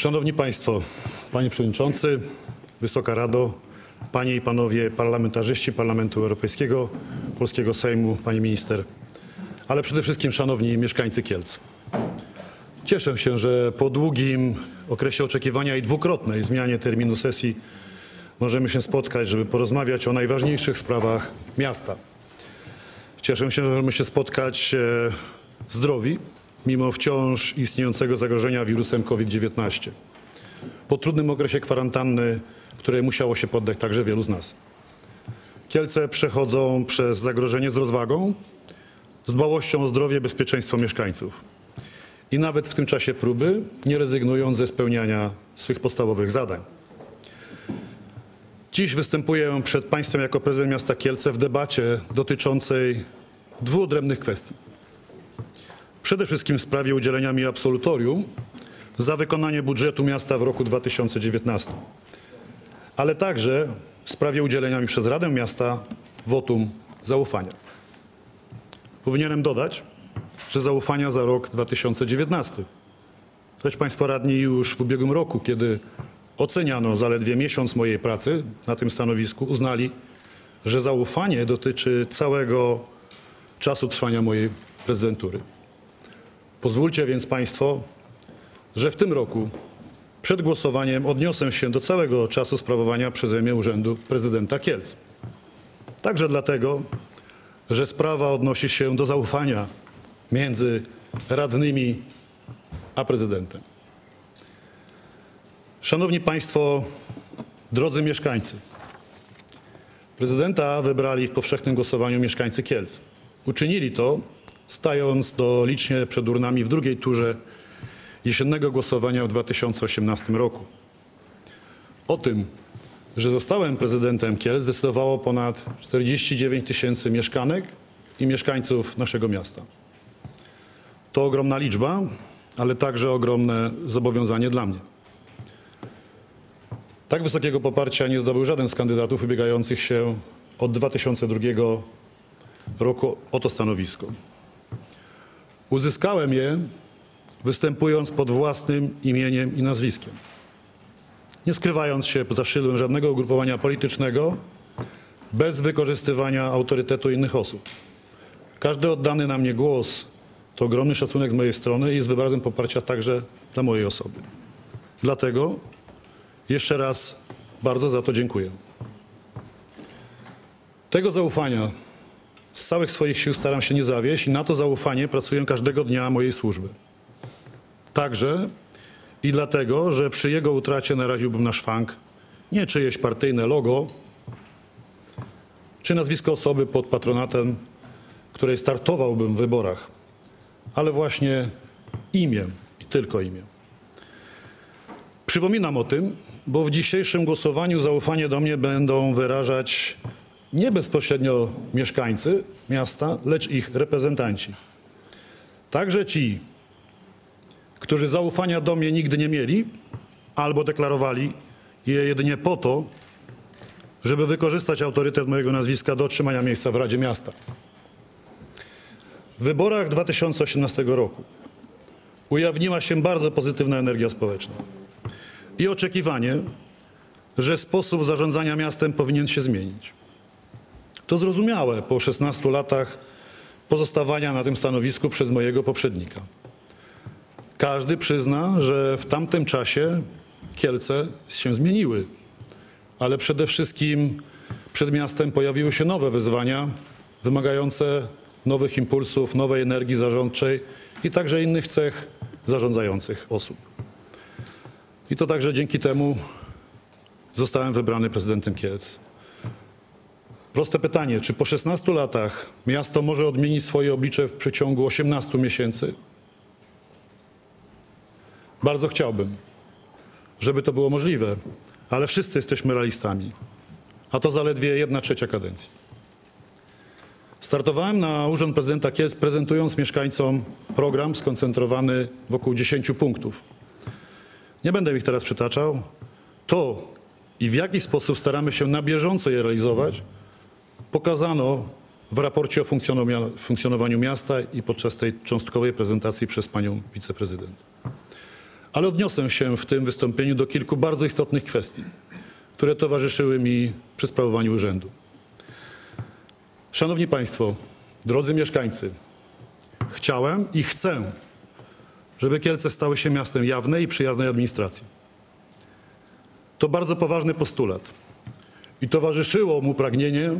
Szanowni Państwo, Panie Przewodniczący, Wysoka Rado, Panie i Panowie Parlamentarzyści Parlamentu Europejskiego, Polskiego Sejmu, Pani Minister, ale przede wszystkim Szanowni Mieszkańcy Kielc. Cieszę się, że po długim okresie oczekiwania i dwukrotnej zmianie terminu sesji możemy się spotkać, żeby porozmawiać o najważniejszych sprawach miasta. Cieszę się, że możemy się spotkać e, zdrowi, mimo wciąż istniejącego zagrożenia wirusem COVID-19. Po trudnym okresie kwarantanny, której musiało się poddać także wielu z nas. Kielce przechodzą przez zagrożenie z rozwagą, z dbałością o zdrowie bezpieczeństwo mieszkańców. I nawet w tym czasie próby nie rezygnują ze spełniania swych podstawowych zadań. Dziś występuję przed Państwem jako prezydent miasta Kielce w debacie dotyczącej dwóch odrębnych kwestii. Przede wszystkim w sprawie udzielenia mi absolutorium za wykonanie budżetu miasta w roku 2019, ale także w sprawie udzielenia mi przez Radę Miasta wotum zaufania. Powinienem dodać, że zaufania za rok 2019. Lecz Państwo radni już w ubiegłym roku, kiedy oceniano zaledwie miesiąc mojej pracy na tym stanowisku, uznali, że zaufanie dotyczy całego czasu trwania mojej prezydentury. Pozwólcie więc Państwo, że w tym roku przed głosowaniem odniosę się do całego czasu sprawowania przeze mnie urzędu prezydenta Kielc. Także dlatego, że sprawa odnosi się do zaufania między radnymi a prezydentem. Szanowni Państwo, drodzy mieszkańcy, prezydenta wybrali w powszechnym głosowaniu mieszkańcy Kielc. Uczynili to, stając do licznie przed urnami w drugiej turze jesiennego głosowania w 2018 roku. O tym, że zostałem prezydentem Kielc zdecydowało ponad 49 tysięcy mieszkanek i mieszkańców naszego miasta. To ogromna liczba, ale także ogromne zobowiązanie dla mnie. Tak wysokiego poparcia nie zdobył żaden z kandydatów ubiegających się od 2002 roku o to stanowisko. Uzyskałem je występując pod własnym imieniem i nazwiskiem. Nie skrywając się za szyldem żadnego ugrupowania politycznego, bez wykorzystywania autorytetu innych osób. Każdy oddany na mnie głos to ogromny szacunek z mojej strony i jest wyrazem poparcia także dla mojej osoby. Dlatego jeszcze raz bardzo za to dziękuję. Tego zaufania z całych swoich sił staram się nie zawieść i na to zaufanie pracuję każdego dnia mojej służby. Także i dlatego, że przy jego utracie naraziłbym na szwank nie czyjeś partyjne logo, czy nazwisko osoby pod patronatem, której startowałbym w wyborach, ale właśnie imię i tylko imię. Przypominam o tym, bo w dzisiejszym głosowaniu zaufanie do mnie będą wyrażać nie bezpośrednio mieszkańcy miasta, lecz ich reprezentanci. Także ci, którzy zaufania do mnie nigdy nie mieli albo deklarowali je jedynie po to, żeby wykorzystać autorytet mojego nazwiska do otrzymania miejsca w Radzie Miasta. W wyborach 2018 roku ujawniła się bardzo pozytywna energia społeczna i oczekiwanie, że sposób zarządzania miastem powinien się zmienić. To zrozumiałe po 16 latach pozostawania na tym stanowisku przez mojego poprzednika. Każdy przyzna, że w tamtym czasie Kielce się zmieniły, ale przede wszystkim przed miastem pojawiły się nowe wyzwania wymagające nowych impulsów, nowej energii zarządczej i także innych cech zarządzających osób. I to także dzięki temu zostałem wybrany prezydentem Kielc. Proste pytanie, czy po 16 latach miasto może odmienić swoje oblicze w przeciągu 18 miesięcy? Bardzo chciałbym, żeby to było możliwe, ale wszyscy jesteśmy realistami, a to zaledwie jedna trzecia kadencji. Startowałem na urząd prezydenta Kielc prezentując mieszkańcom program skoncentrowany wokół 10 punktów. Nie będę ich teraz przytaczał. To i w jaki sposób staramy się na bieżąco je realizować, pokazano w raporcie o funkcjonowaniu miasta i podczas tej cząstkowej prezentacji przez panią wiceprezydent. ale odniosę się w tym wystąpieniu do kilku bardzo istotnych kwestii, które towarzyszyły mi przy sprawowaniu urzędu. Szanowni Państwo, drodzy mieszkańcy, chciałem i chcę, żeby Kielce stały się miastem jawnej i przyjaznej administracji. To bardzo poważny postulat i towarzyszyło mu pragnienie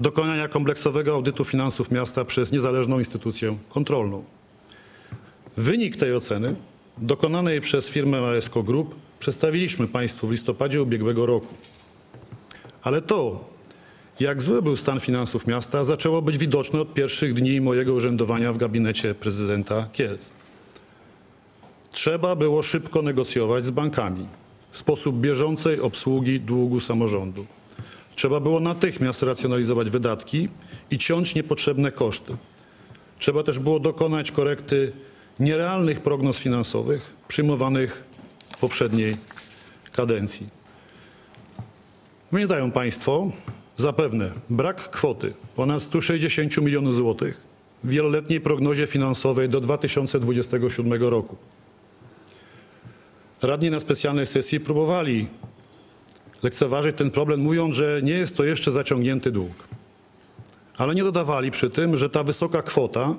dokonania kompleksowego audytu finansów miasta przez niezależną instytucję kontrolną. Wynik tej oceny, dokonanej przez firmę ASCO Group, przedstawiliśmy Państwu w listopadzie ubiegłego roku. Ale to, jak zły był stan finansów miasta, zaczęło być widoczne od pierwszych dni mojego urzędowania w gabinecie prezydenta Kielc. Trzeba było szybko negocjować z bankami sposób bieżącej obsługi długu samorządu. Trzeba było natychmiast racjonalizować wydatki i ciąć niepotrzebne koszty. Trzeba też było dokonać korekty nierealnych prognoz finansowych przyjmowanych w poprzedniej kadencji. Pamiętają Państwo, zapewne brak kwoty ponad 160 milionów złotych w wieloletniej prognozie finansowej do 2027 roku. Radni na specjalnej sesji próbowali lekceważyć ten problem, mówiąc, że nie jest to jeszcze zaciągnięty dług. Ale nie dodawali przy tym, że ta wysoka kwota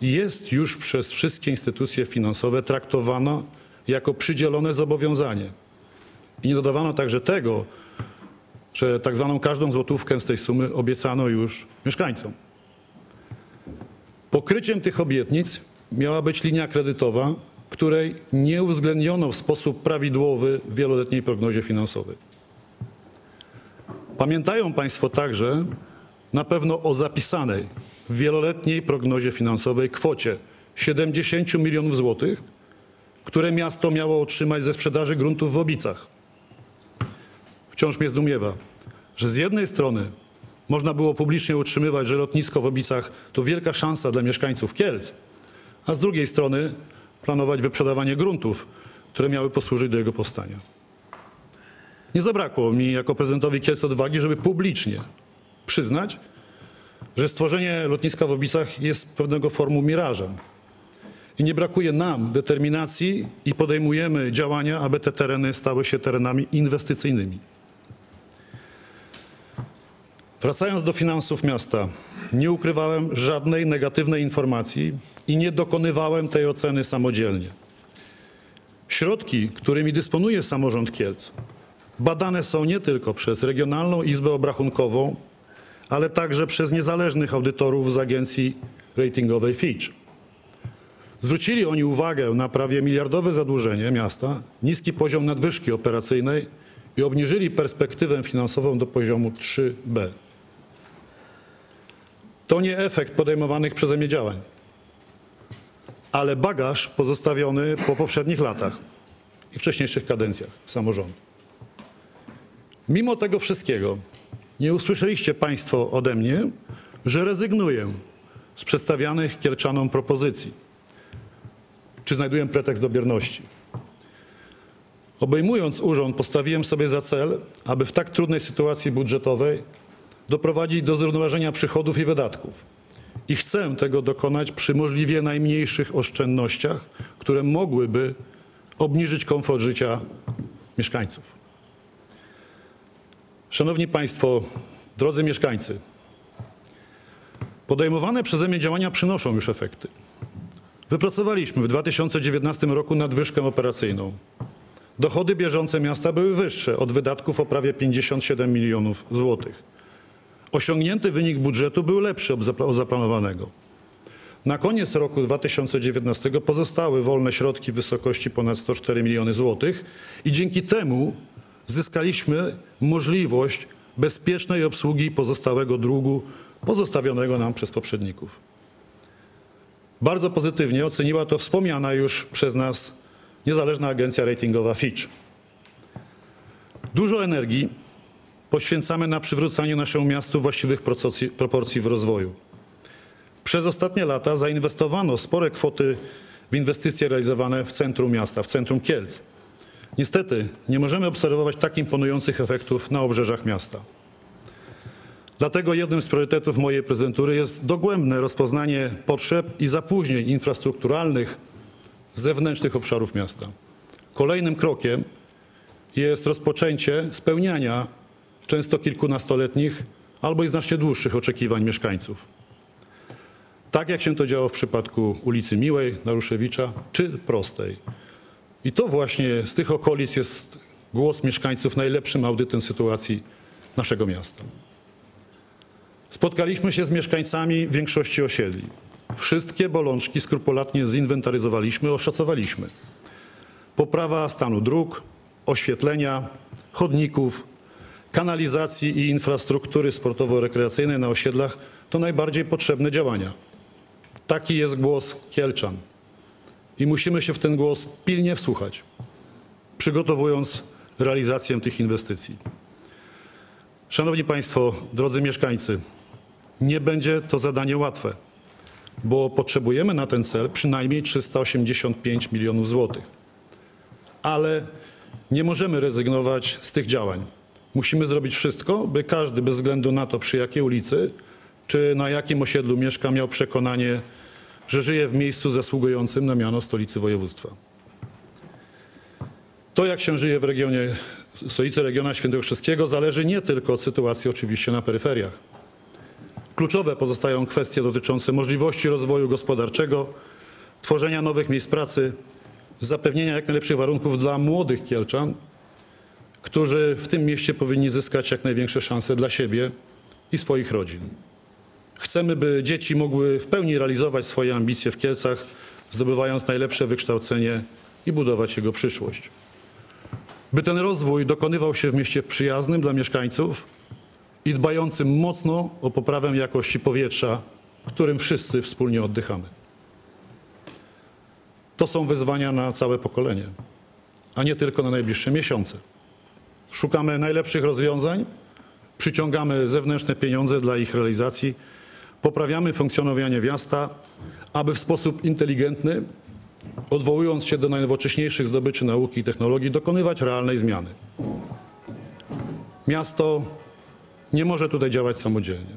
jest już przez wszystkie instytucje finansowe traktowana jako przydzielone zobowiązanie. I nie dodawano także tego, że tak zwaną każdą złotówkę z tej sumy obiecano już mieszkańcom. Pokryciem tych obietnic miała być linia kredytowa, której nie uwzględniono w sposób prawidłowy w wieloletniej prognozie finansowej. Pamiętają Państwo także na pewno o zapisanej w wieloletniej prognozie finansowej kwocie 70 milionów złotych, które miasto miało otrzymać ze sprzedaży gruntów w Obicach. Wciąż mnie zdumiewa, że z jednej strony można było publicznie utrzymywać, że lotnisko w Obicach to wielka szansa dla mieszkańców Kielc, a z drugiej strony planować wyprzedawanie gruntów, które miały posłużyć do jego powstania. Nie zabrakło mi jako prezydentowi Kielc odwagi, żeby publicznie przyznać, że stworzenie lotniska w Obicach jest pewnego formu mirażem. I nie brakuje nam determinacji i podejmujemy działania, aby te tereny stały się terenami inwestycyjnymi. Wracając do finansów miasta, nie ukrywałem żadnej negatywnej informacji i nie dokonywałem tej oceny samodzielnie. Środki, którymi dysponuje samorząd Kielc, badane są nie tylko przez Regionalną Izbę Obrachunkową, ale także przez niezależnych audytorów z agencji ratingowej Fitch. Zwrócili oni uwagę na prawie miliardowe zadłużenie miasta, niski poziom nadwyżki operacyjnej i obniżyli perspektywę finansową do poziomu 3B. To nie efekt podejmowanych przeze mnie działań, ale bagaż pozostawiony po poprzednich latach i wcześniejszych kadencjach samorządu. Mimo tego wszystkiego nie usłyszeliście Państwo ode mnie, że rezygnuję z przedstawianych Kielczanom propozycji. Czy znajduję pretekst do bierności? Obejmując urząd, postawiłem sobie za cel, aby w tak trudnej sytuacji budżetowej doprowadzić do zrównoważenia przychodów i wydatków. I chcę tego dokonać przy możliwie najmniejszych oszczędnościach, które mogłyby obniżyć komfort życia mieszkańców. Szanowni Państwo, drodzy mieszkańcy, podejmowane przeze mnie działania przynoszą już efekty. Wypracowaliśmy w 2019 roku nadwyżkę operacyjną. Dochody bieżące miasta były wyższe od wydatków o prawie 57 milionów złotych. Osiągnięty wynik budżetu był lepszy od zaplanowanego. Na koniec roku 2019 pozostały wolne środki w wysokości ponad 104 miliony złotych i dzięki temu zyskaliśmy możliwość bezpiecznej obsługi pozostałego długu pozostawionego nam przez poprzedników. Bardzo pozytywnie oceniła to wspomniana już przez nas niezależna agencja ratingowa Fitch. Dużo energii poświęcamy na przywrócenie naszemu miastu właściwych proporcji w rozwoju. Przez ostatnie lata zainwestowano spore kwoty w inwestycje realizowane w centrum miasta, w centrum Kielc. Niestety nie możemy obserwować tak imponujących efektów na obrzeżach miasta. Dlatego jednym z priorytetów mojej prezydentury jest dogłębne rozpoznanie potrzeb i zapóźnień infrastrukturalnych zewnętrznych obszarów miasta. Kolejnym krokiem jest rozpoczęcie spełniania często kilkunastoletnich albo i znacznie dłuższych oczekiwań mieszkańców. Tak jak się to działo w przypadku ulicy Miłej, Naruszewicza czy Prostej. I to właśnie z tych okolic jest głos mieszkańców najlepszym audytem sytuacji naszego miasta. Spotkaliśmy się z mieszkańcami większości osiedli. Wszystkie bolączki skrupulatnie zinwentaryzowaliśmy, oszacowaliśmy. Poprawa stanu dróg, oświetlenia, chodników, kanalizacji i infrastruktury sportowo-rekreacyjnej na osiedlach to najbardziej potrzebne działania. Taki jest głos Kielczan. I musimy się w ten głos pilnie wsłuchać, przygotowując realizację tych inwestycji. Szanowni Państwo, drodzy mieszkańcy, nie będzie to zadanie łatwe, bo potrzebujemy na ten cel przynajmniej 385 milionów złotych. Ale nie możemy rezygnować z tych działań. Musimy zrobić wszystko, by każdy, bez względu na to, przy jakiej ulicy czy na jakim osiedlu mieszka, miał przekonanie, że żyje w miejscu zasługującym na miano stolicy województwa. To, jak się żyje w regionie, stolicy regiona świętokrzyskiego, zależy nie tylko od sytuacji oczywiście na peryferiach. Kluczowe pozostają kwestie dotyczące możliwości rozwoju gospodarczego, tworzenia nowych miejsc pracy, zapewnienia jak najlepszych warunków dla młodych Kielczan, którzy w tym mieście powinni zyskać jak największe szanse dla siebie i swoich rodzin. Chcemy, by dzieci mogły w pełni realizować swoje ambicje w Kielcach, zdobywając najlepsze wykształcenie i budować jego przyszłość. By ten rozwój dokonywał się w mieście przyjaznym dla mieszkańców i dbającym mocno o poprawę jakości powietrza, którym wszyscy wspólnie oddychamy. To są wyzwania na całe pokolenie, a nie tylko na najbliższe miesiące. Szukamy najlepszych rozwiązań, przyciągamy zewnętrzne pieniądze dla ich realizacji, poprawiamy funkcjonowanie miasta, aby w sposób inteligentny, odwołując się do najnowocześniejszych zdobyczy nauki i technologii, dokonywać realnej zmiany. Miasto nie może tutaj działać samodzielnie.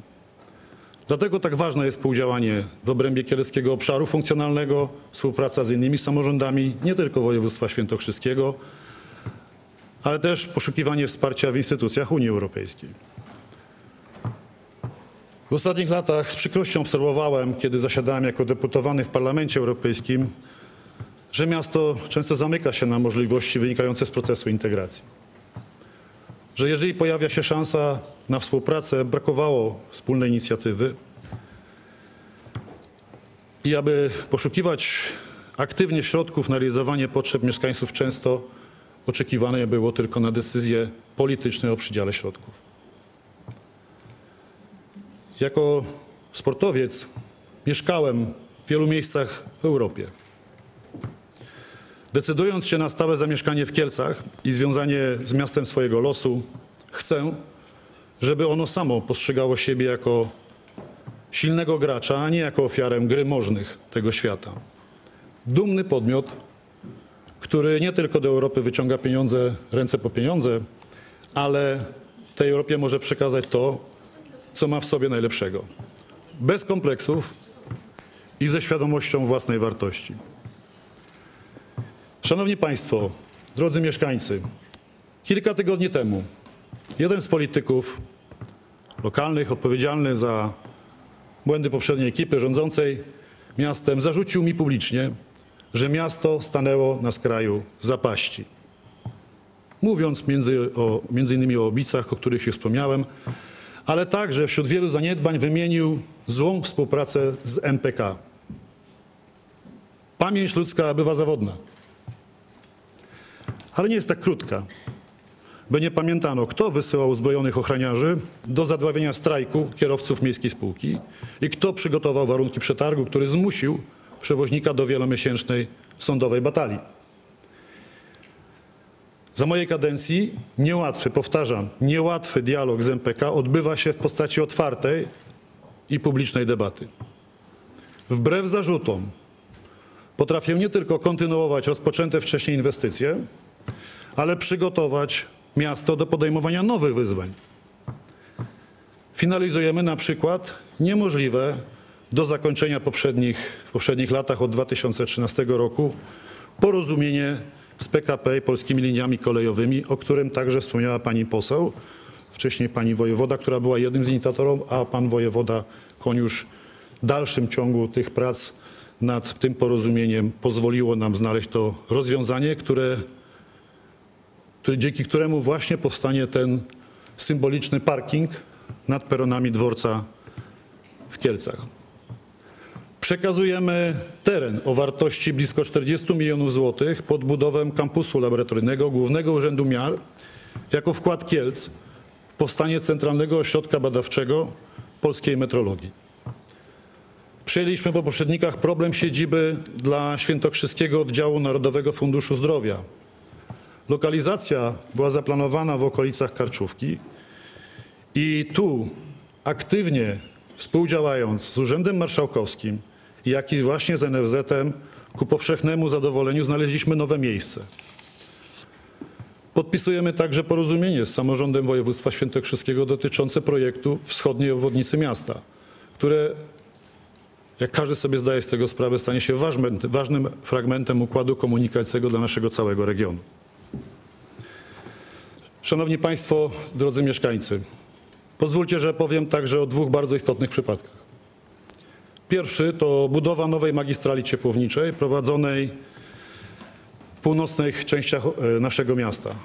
Dlatego tak ważne jest współdziałanie w obrębie kieleckiego obszaru funkcjonalnego, współpraca z innymi samorządami, nie tylko województwa świętokrzyskiego, ale też poszukiwanie wsparcia w instytucjach Unii Europejskiej. W ostatnich latach z przykrością obserwowałem, kiedy zasiadałem jako deputowany w Parlamencie Europejskim, że miasto często zamyka się na możliwości wynikające z procesu integracji. Że jeżeli pojawia się szansa na współpracę, brakowało wspólnej inicjatywy. I aby poszukiwać aktywnie środków na realizowanie potrzeb mieszkańców, często oczekiwane było tylko na decyzje polityczne o przydziale środków. Jako sportowiec mieszkałem w wielu miejscach w Europie. Decydując się na stałe zamieszkanie w Kielcach i związanie z miastem swojego losu, chcę, żeby ono samo postrzegało siebie jako silnego gracza, a nie jako ofiarę gry możnych tego świata. Dumny podmiot, który nie tylko do Europy wyciąga pieniądze, ręce po pieniądze, ale tej Europie może przekazać to, co ma w sobie najlepszego. Bez kompleksów i ze świadomością własnej wartości. Szanowni Państwo, drodzy mieszkańcy, kilka tygodni temu jeden z polityków lokalnych odpowiedzialny za błędy poprzedniej ekipy rządzącej miastem zarzucił mi publicznie, że miasto stanęło na skraju zapaści. Mówiąc między, o, między innymi o Obicach, o których już wspomniałem, ale także wśród wielu zaniedbań wymienił złą współpracę z MPK. Pamięć ludzka bywa zawodna, ale nie jest tak krótka, by nie pamiętano, kto wysyłał uzbrojonych ochroniarzy do zadławienia strajku kierowców miejskiej spółki i kto przygotował warunki przetargu, który zmusił przewoźnika do wielomiesięcznej sądowej batalii. Za mojej kadencji niełatwy, powtarzam, niełatwy dialog z MPK odbywa się w postaci otwartej i publicznej debaty. Wbrew zarzutom potrafię nie tylko kontynuować rozpoczęte wcześniej inwestycje, ale przygotować miasto do podejmowania nowych wyzwań. Finalizujemy na przykład niemożliwe do zakończenia poprzednich, w poprzednich latach od 2013 roku porozumienie z PKP i polskimi liniami kolejowymi, o którym także wspomniała pani poseł, wcześniej pani wojewoda, która była jednym z inicjatorów, a pan wojewoda Koniusz w dalszym ciągu tych prac nad tym porozumieniem pozwoliło nam znaleźć to rozwiązanie, które, które, dzięki któremu właśnie powstanie ten symboliczny parking nad peronami dworca w Kielcach. Przekazujemy teren o wartości blisko 40 milionów złotych pod budowę kampusu laboratoryjnego Głównego Urzędu Miar jako wkład Kielc w powstanie Centralnego Ośrodka Badawczego Polskiej Metrologii. Przyjęliśmy po poprzednikach problem siedziby dla Świętokrzyskiego Oddziału Narodowego Funduszu Zdrowia. Lokalizacja była zaplanowana w okolicach Karczówki i tu aktywnie współdziałając z Urzędem Marszałkowskim, jak i właśnie z NFZ-em, ku powszechnemu zadowoleniu znaleźliśmy nowe miejsce. Podpisujemy także porozumienie z samorządem województwa świętokrzyskiego dotyczące projektu wschodniej obwodnicy miasta, które, jak każdy sobie zdaje z tego sprawę, stanie się ważnym, ważnym fragmentem układu komunikacyjnego dla naszego całego regionu. Szanowni Państwo, drodzy mieszkańcy, Pozwólcie, że powiem także o dwóch bardzo istotnych przypadkach. Pierwszy to budowa nowej magistrali ciepłowniczej prowadzonej w północnych częściach e, naszego miasta,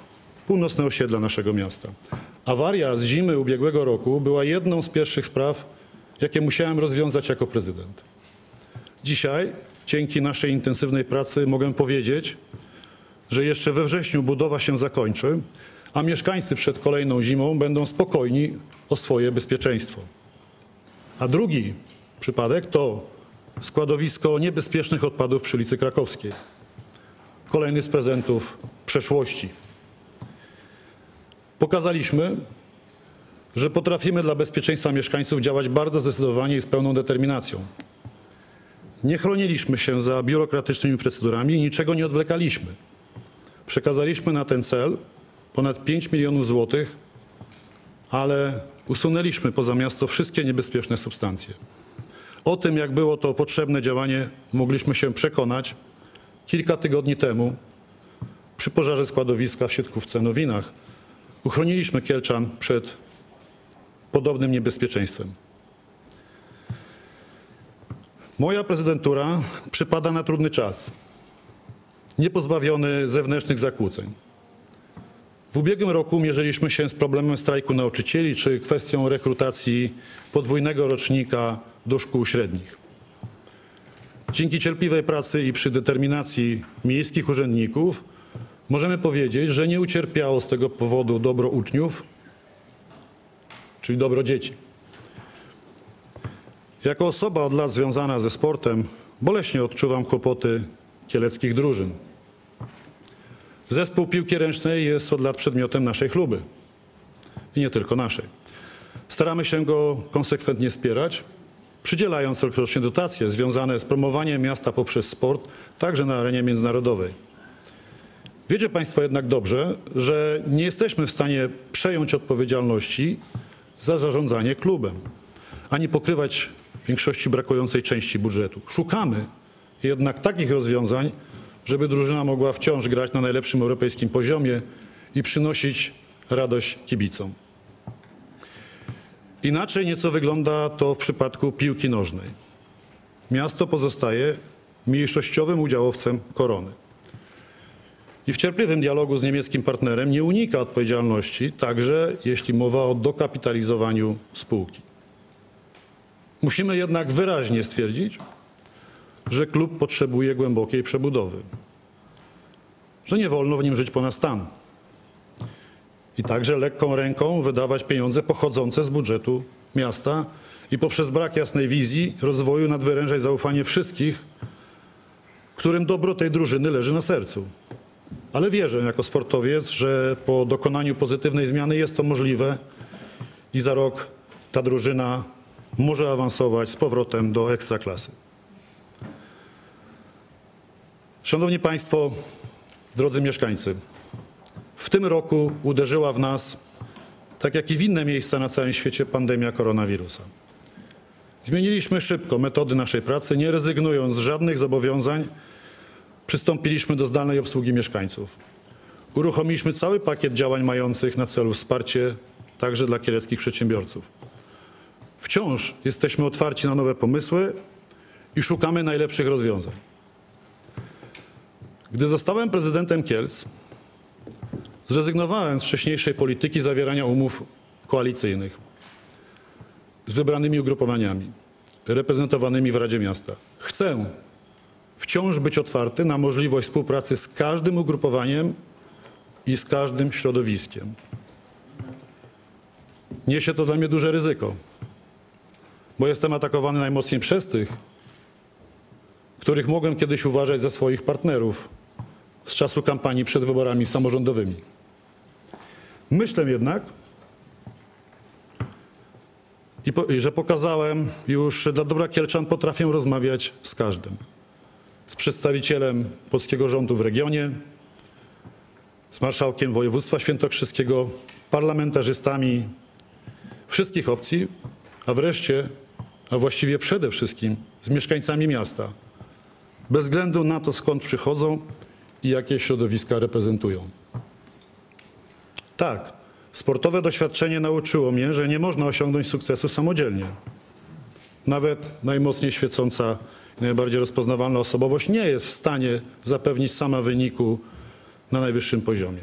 północne osiedla naszego miasta. Awaria z zimy ubiegłego roku była jedną z pierwszych spraw, jakie musiałem rozwiązać jako prezydent. Dzisiaj, dzięki naszej intensywnej pracy, mogę powiedzieć, że jeszcze we wrześniu budowa się zakończy, a mieszkańcy przed kolejną zimą będą spokojni o swoje bezpieczeństwo. A drugi przypadek to składowisko niebezpiecznych odpadów przy ulicy Krakowskiej. Kolejny z prezentów przeszłości. Pokazaliśmy, że potrafimy dla bezpieczeństwa mieszkańców działać bardzo zdecydowanie i z pełną determinacją. Nie chroniliśmy się za biurokratycznymi procedurami i niczego nie odwlekaliśmy. Przekazaliśmy na ten cel ponad 5 milionów złotych, ale usunęliśmy poza miasto wszystkie niebezpieczne substancje. O tym, jak było to potrzebne działanie, mogliśmy się przekonać kilka tygodni temu przy pożarze składowiska w Sietkówce Nowinach. Uchroniliśmy Kielczan przed podobnym niebezpieczeństwem. Moja prezydentura przypada na trudny czas, niepozbawiony zewnętrznych zakłóceń. W ubiegłym roku mierzyliśmy się z problemem strajku nauczycieli czy kwestią rekrutacji podwójnego rocznika do szkół średnich. Dzięki cierpliwej pracy i przy determinacji miejskich urzędników możemy powiedzieć, że nie ucierpiało z tego powodu dobro uczniów, czyli dobro dzieci. Jako osoba od lat związana ze sportem boleśnie odczuwam kłopoty kieleckich drużyn. Zespół piłki ręcznej jest od lat przedmiotem naszej chluby i nie tylko naszej. Staramy się go konsekwentnie wspierać, przydzielając rokrocznie dotacje związane z promowaniem miasta poprzez sport, także na arenie międzynarodowej. Wiecie Państwo jednak dobrze, że nie jesteśmy w stanie przejąć odpowiedzialności za zarządzanie klubem, ani pokrywać większości brakującej części budżetu. Szukamy jednak takich rozwiązań, żeby drużyna mogła wciąż grać na najlepszym europejskim poziomie i przynosić radość kibicom. Inaczej nieco wygląda to w przypadku piłki nożnej. Miasto pozostaje mniejszościowym udziałowcem korony. I w cierpliwym dialogu z niemieckim partnerem nie unika odpowiedzialności, także jeśli mowa o dokapitalizowaniu spółki. Musimy jednak wyraźnie stwierdzić, że klub potrzebuje głębokiej przebudowy, że nie wolno w nim żyć ponad stan i także lekką ręką wydawać pieniądze pochodzące z budżetu miasta i poprzez brak jasnej wizji rozwoju nadwyrężać zaufanie wszystkich, którym dobro tej drużyny leży na sercu. Ale wierzę jako sportowiec, że po dokonaniu pozytywnej zmiany jest to możliwe i za rok ta drużyna może awansować z powrotem do ekstraklasy. Szanowni Państwo, drodzy mieszkańcy, w tym roku uderzyła w nas, tak jak i w inne miejsca na całym świecie, pandemia koronawirusa. Zmieniliśmy szybko metody naszej pracy, nie rezygnując z żadnych zobowiązań przystąpiliśmy do zdalnej obsługi mieszkańców. Uruchomiliśmy cały pakiet działań mających na celu wsparcie także dla kieleckich przedsiębiorców. Wciąż jesteśmy otwarci na nowe pomysły i szukamy najlepszych rozwiązań. Gdy zostałem prezydentem Kielc, zrezygnowałem z wcześniejszej polityki zawierania umów koalicyjnych z wybranymi ugrupowaniami reprezentowanymi w Radzie Miasta. Chcę wciąż być otwarty na możliwość współpracy z każdym ugrupowaniem i z każdym środowiskiem. Niesie to dla mnie duże ryzyko, bo jestem atakowany najmocniej przez tych, których mogłem kiedyś uważać za swoich partnerów z czasu kampanii przed wyborami samorządowymi. Myślę jednak, i że pokazałem już, dla dobra Kielczan potrafię rozmawiać z każdym. Z przedstawicielem polskiego rządu w regionie, z marszałkiem województwa świętokrzyskiego, parlamentarzystami wszystkich opcji, a wreszcie, a właściwie przede wszystkim z mieszkańcami miasta, bez względu na to, skąd przychodzą i jakie środowiska reprezentują. Tak, sportowe doświadczenie nauczyło mnie, że nie można osiągnąć sukcesu samodzielnie. Nawet najmocniej świecąca, najbardziej rozpoznawalna osobowość nie jest w stanie zapewnić sama wyniku na najwyższym poziomie.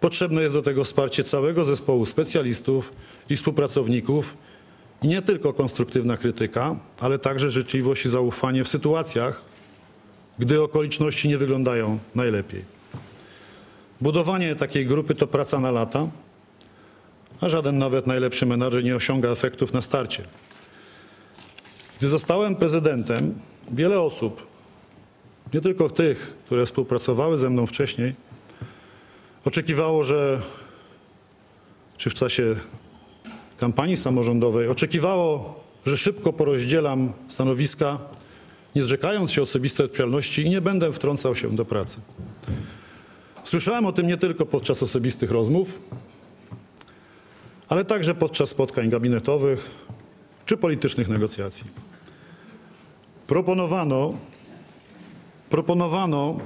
Potrzebne jest do tego wsparcie całego zespołu specjalistów i współpracowników i nie tylko konstruktywna krytyka, ale także życzliwość i zaufanie w sytuacjach, gdy okoliczności nie wyglądają najlepiej. Budowanie takiej grupy to praca na lata, a żaden nawet najlepszy menadżer nie osiąga efektów na starcie. Gdy zostałem prezydentem, wiele osób, nie tylko tych, które współpracowały ze mną wcześniej, oczekiwało, że czy w czasie kampanii samorządowej oczekiwało, że szybko porozdzielam stanowiska, nie zrzekając się osobistej odpowiedzialności i nie będę wtrącał się do pracy. Słyszałem o tym nie tylko podczas osobistych rozmów, ale także podczas spotkań gabinetowych czy politycznych negocjacji. Proponowano, proponowano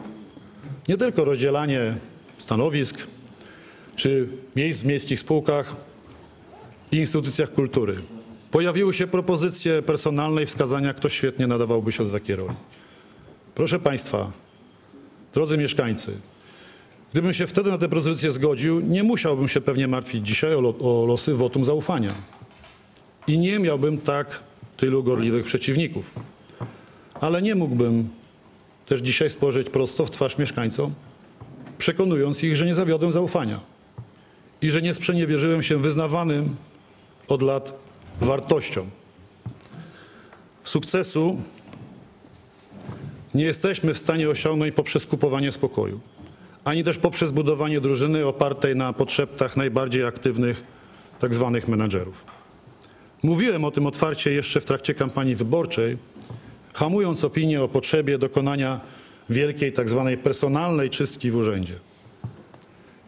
nie tylko rozdzielanie stanowisk czy miejsc w miejskich spółkach i instytucjach kultury. Pojawiły się propozycje personalne i wskazania, kto świetnie nadawałby się do takiej roli. Proszę Państwa, drodzy mieszkańcy, gdybym się wtedy na tę propozycję zgodził, nie musiałbym się pewnie martwić dzisiaj o, lo, o losy wotum zaufania. I nie miałbym tak tylu gorliwych przeciwników. Ale nie mógłbym też dzisiaj spojrzeć prosto w twarz mieszkańcom, przekonując ich, że nie zawiodę zaufania i że nie sprzeniewierzyłem się wyznawanym od lat wartościom. Sukcesu nie jesteśmy w stanie osiągnąć poprzez kupowanie spokoju, ani też poprzez budowanie drużyny opartej na potrzebach najbardziej aktywnych tak zwanych menadżerów. Mówiłem o tym otwarcie jeszcze w trakcie kampanii wyborczej, hamując opinię o potrzebie dokonania wielkiej tak zwanej personalnej czystki w urzędzie.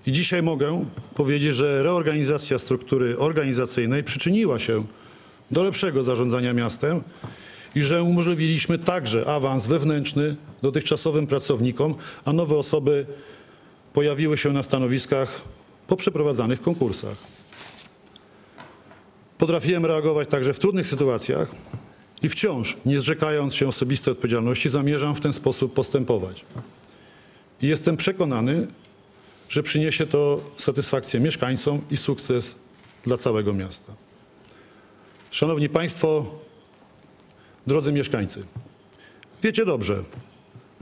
I dzisiaj mogę powiedzieć, że reorganizacja struktury organizacyjnej przyczyniła się do lepszego zarządzania miastem i że umożliwiliśmy także awans wewnętrzny dotychczasowym pracownikom, a nowe osoby pojawiły się na stanowiskach po przeprowadzanych konkursach. Potrafiłem reagować także w trudnych sytuacjach i wciąż, nie zrzekając się osobistej odpowiedzialności, zamierzam w ten sposób postępować. I jestem przekonany, że przyniesie to satysfakcję mieszkańcom i sukces dla całego miasta. Szanowni Państwo, drodzy mieszkańcy, wiecie dobrze,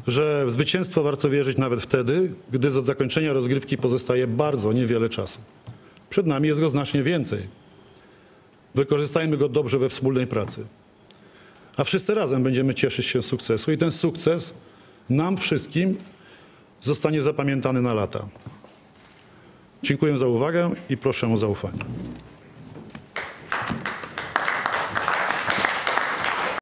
że w zwycięstwo warto wierzyć nawet wtedy, gdy do zakończenia rozgrywki pozostaje bardzo niewiele czasu. Przed nami jest go znacznie więcej. Wykorzystajmy go dobrze we wspólnej pracy. A wszyscy razem będziemy cieszyć się z sukcesu i ten sukces nam wszystkim zostanie zapamiętany na lata. Dziękuję za uwagę i proszę o zaufanie.